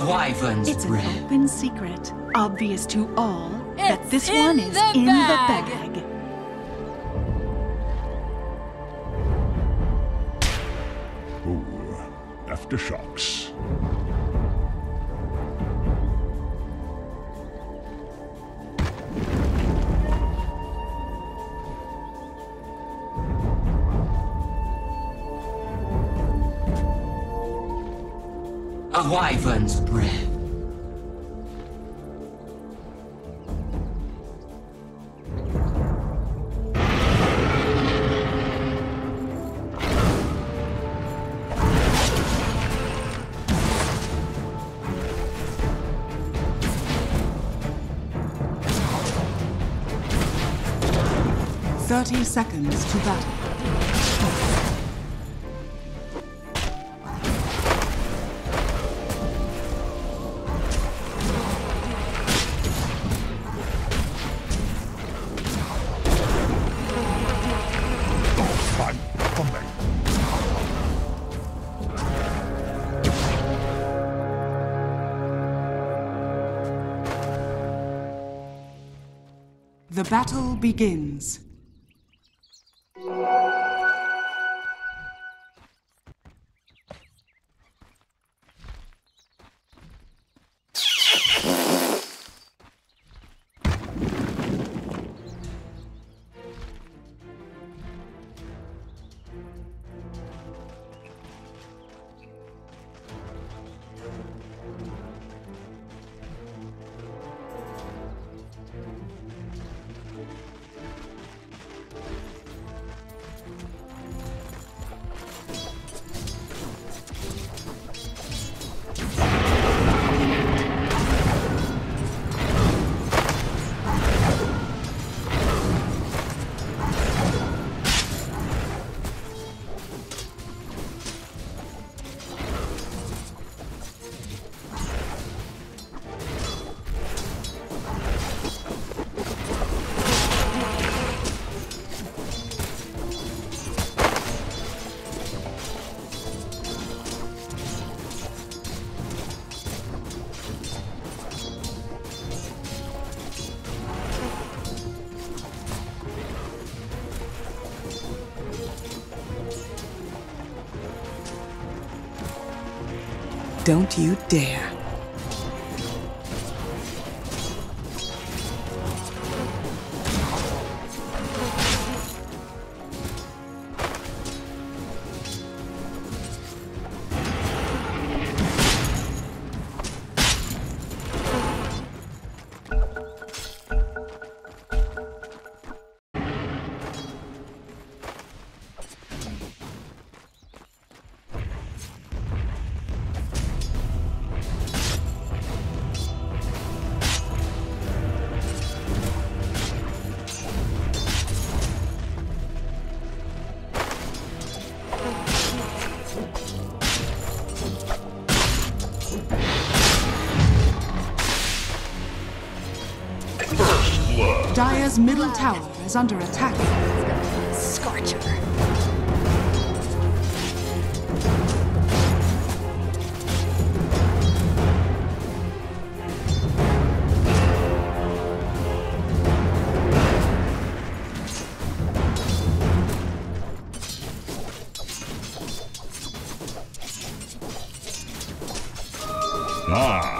A wyvern's It's an breath. open secret, obvious to all, that this one is the in bag. the bag. Ooh, aftershocks. Wyvern's breath. Thirty seconds to battle. Battle begins. Don't you dare. Dire's middle tower is under attack. Scorcher. Ah,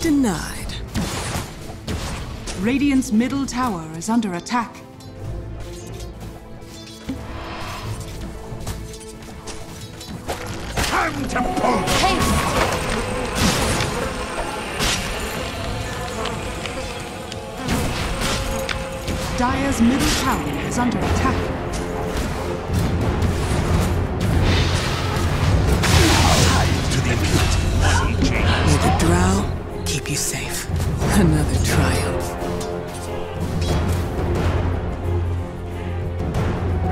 Denied. Radiant's middle tower is under attack. Time to pull! Dire's middle tower is under attack. To the impute. May the drow keep you safe. Another triumph.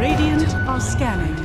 Radiant are scanning.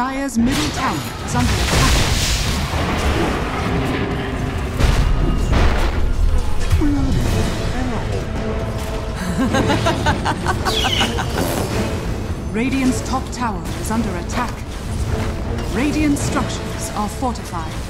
Dire's middle tower is under attack. Radiant's top tower is under attack. Radiant structures are fortified.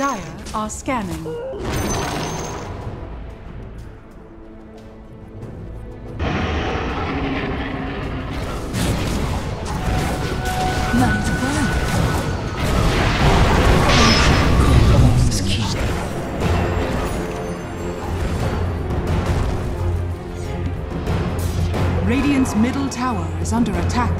Dire are scanning. Radiant's middle tower is under attack.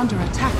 Under attack.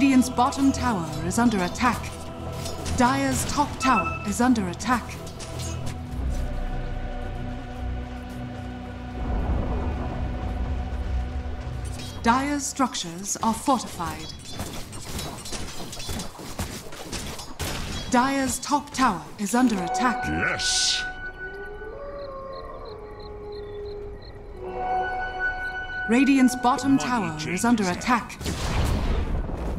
Radiant's bottom tower is under attack. Dire's top tower is under attack. Dire's structures are fortified. Dire's top tower is under attack. Yes. Radiant's bottom tower is under attack.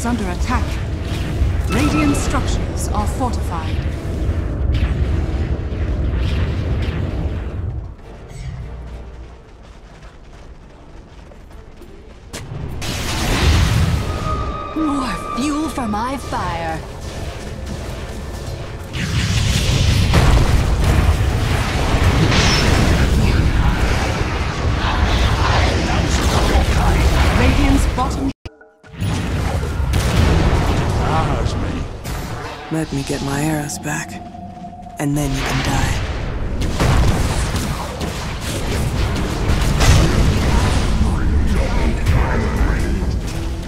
is under attack. Radiant structures are fortified. More fuel for my fire. Radiant's bottom Let me get my arrows back, and then you can die.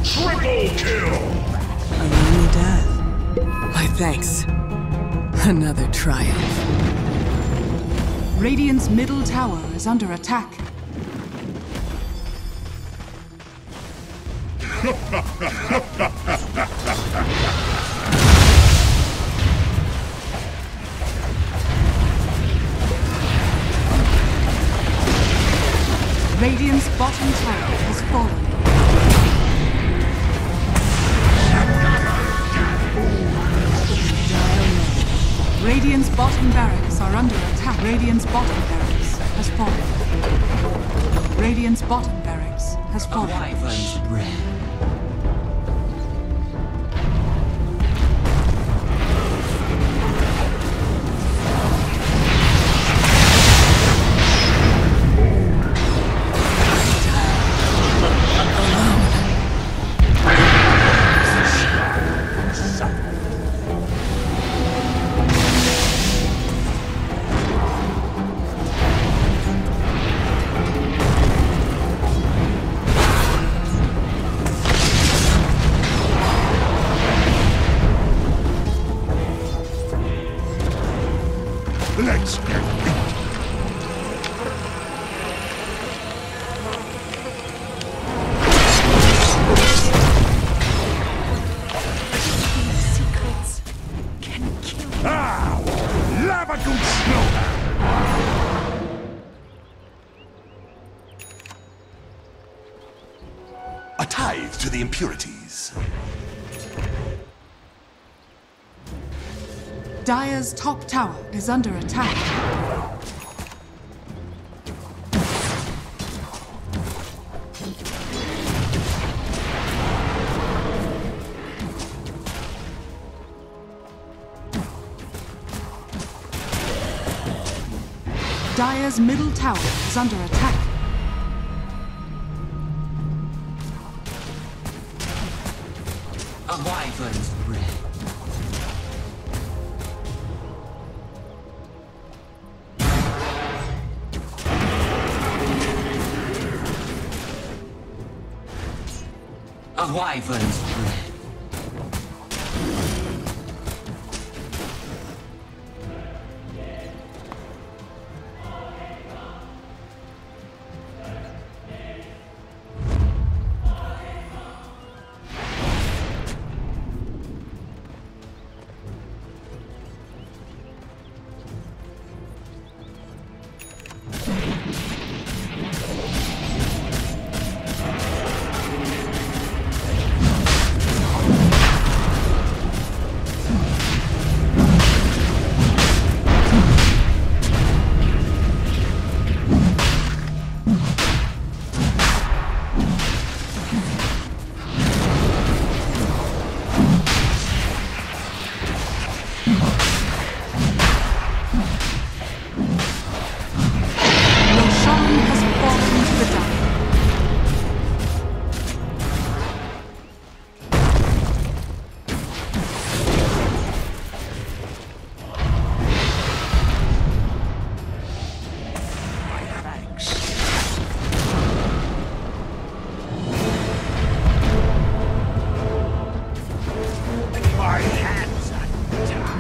Triple kill! A lonely death. My thanks. Another triumph. Radiant's middle tower is under attack. Radiant's bottom tower has fallen. Radiant's bottom barracks are under attack. Radiant's bottom barracks has fallen. Radiant's bottom barracks has fallen. A tithe to the impurities. Dire's top tower is under attack. Dire's middle tower is under attack.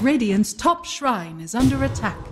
Radiant's top shrine is under attack.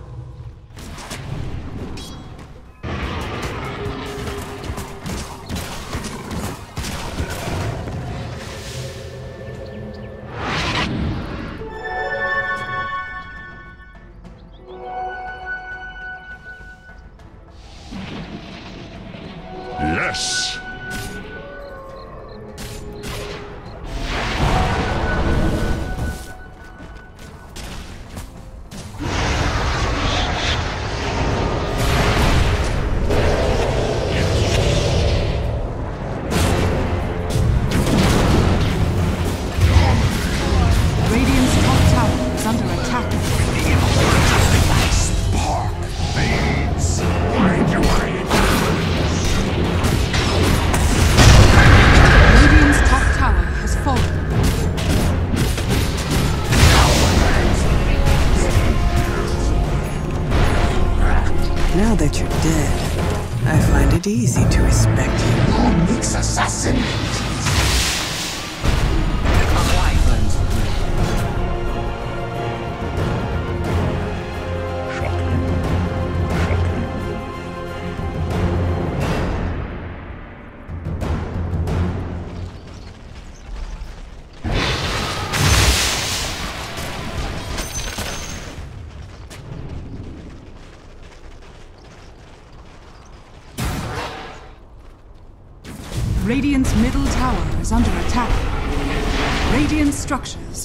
That you're dead, I find it easy to respect you. Who makes assassin?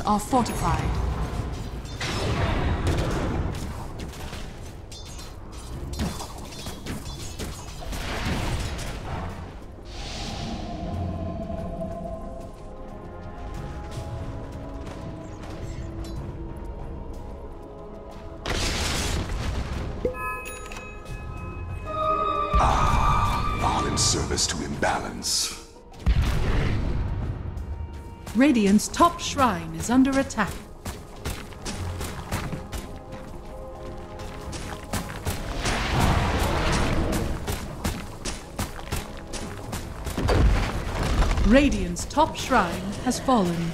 Are fortified. Ah, All in service to imbalance. Radiant's top shrine is under attack. Radiant's top shrine has fallen.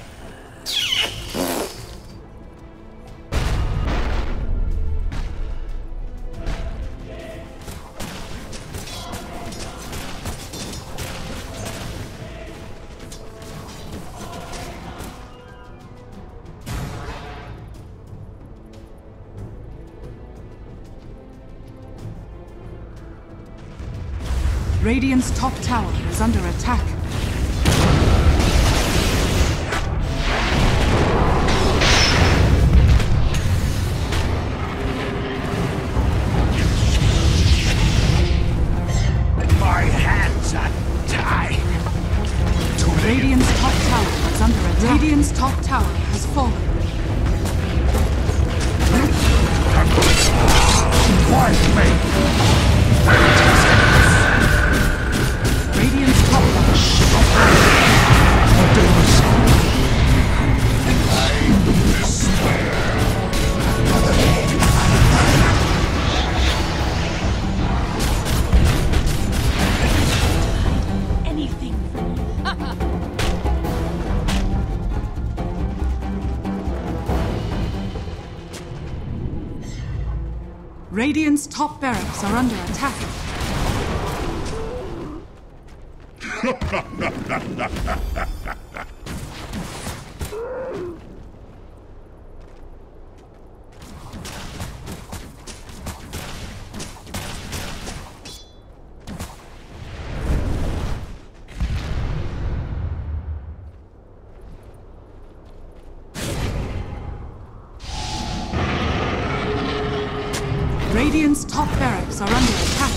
Top barracks are under attack.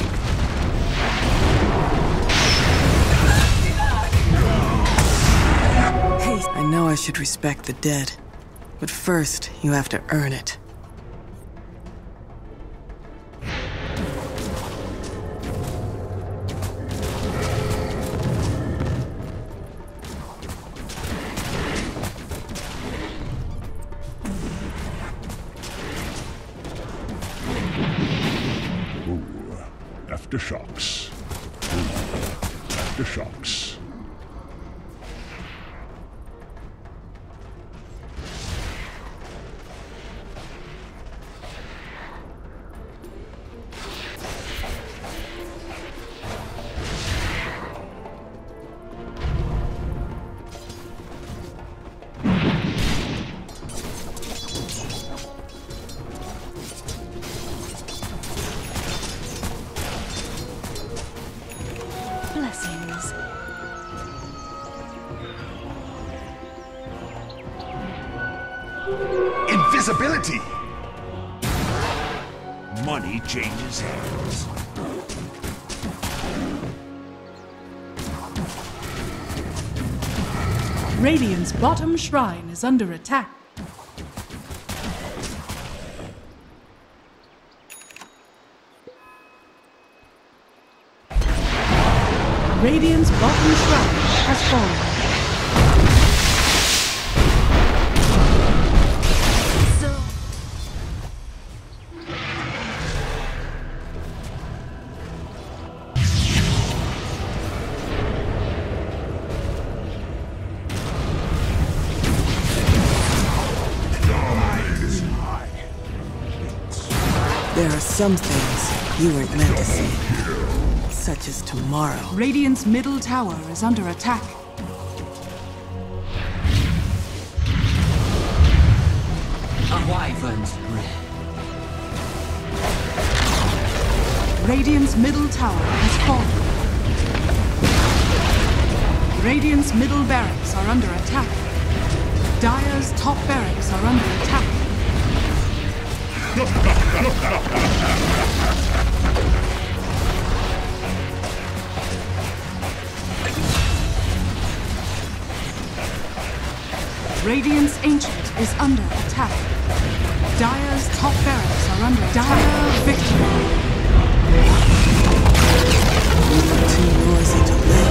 I know I should respect the dead, but first you have to earn it. Invisibility! Money changes hands. Radiant's bottom shrine is under attack. Radiant's bottom shrine has fallen. Some things you weren't meant to see. Such as tomorrow. Radiant's middle tower is under attack. A wyvern's breath. Radiant's middle tower has fallen. Radiant's middle barracks are under attack. Dire's top barracks are under attack. Radiant's Ancient is under attack. Dire's top barracks are under attack. Dire victory. Team Voice